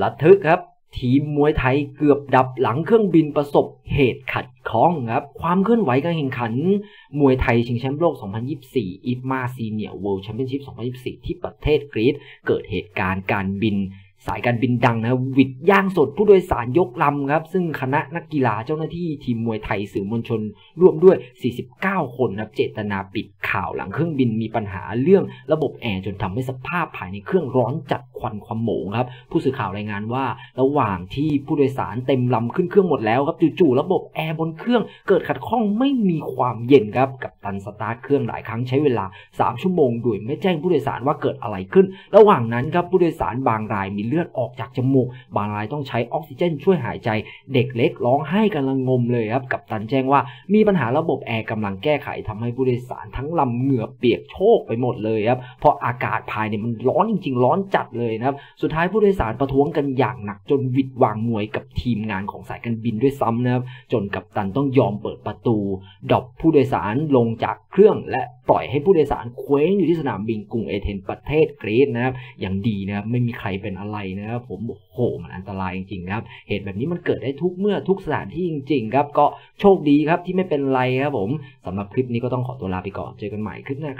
ระทึกครับ ทีมมวยไทยเกือบดับหลังเครื่องบินประสบเหตุขัดข้องครับ ความเคลื่อนไหวการแข่งขัน มวยไทยชิงแชมป์โลก 2024 IFMA Senior World Championship 2024 ที่ประเทศกรีซเกิดเหตุการณ์การบิน สายการบินดังหวิดย่างสดผู้โดยสารยกลำครับ ซึ่งคณะนักกีฬาเจ้าหน้าที่ทีมมวยไทยสื่อมวลชนร่วมด้วย 49 คนครับเจตนาปิดข่าวหลังเครื่องบินมีปัญหาเรื่องระบบแอร์จนทำให้สภาพภายในเครื่องร้อนจัดควันความโหมงครับ ผู้สื่อข่าวรายงานว่า ระหว่างที่ผู้โดยสารเต็มลำขึ้นเครื่องหมดแล้วครับจู่ๆระบบแอร์บนเครื่องเกิดขัดข้องไม่มีความเย็นครับกัปตันสตาร์ทเครื่องหลายครั้งใช้เวลา 3 ชั่วโมงโดยไม่แจ้งผู้โดยสารว่าเกิดอะไรขึ้น ระหว่างนั้นครับผู้โดยสารบางรายมีเลือดออกจากจมูก บางรายต้องใช้ออกซิเจนช่วยหายใจ เด็กเล็กร้องไห้กันละงมเลยครับ กัปตันแจ้งว่ามีปัญหาระบบแอร์กำลังแก้ไขทำให้ผู้โดยสารทั้งลำเหงื่อเปียกโชกไปหมดเลยครับ เพราะอากาศภายในมันร้อนจริง ๆ ร้อนจัดเลยนะครับ สุดท้ายผู้โดยสารประท้วงกันอย่างหนักจนวิดวางมวยกับทีมงานของสายการบินด้วยซ้ำนะครับ จนกับตันต้องยอมเปิดประตูดรอปผู้โดยสารลงจากเครื่องและปล่อยให้ผู้โดยสารเคว้งอยู่ที่สนามบินกรุงเอเธนส์ประเทศกรีซนะครับอย่างดีนะครับไม่มีใครเป็นอะไรนะครับผมโอ้โหมันอันตรายจริงๆครับ เหตุแบบนี้มันเกิดได้ทุกเมื่อทุกสถานที่จริงๆครับก็โชคดีครับที่ไม่เป็นไรครับผมสำหรับคลิปนี้ก็ต้องขอตัวลาไปก่อนเจอกันใหม่คลิปหน้า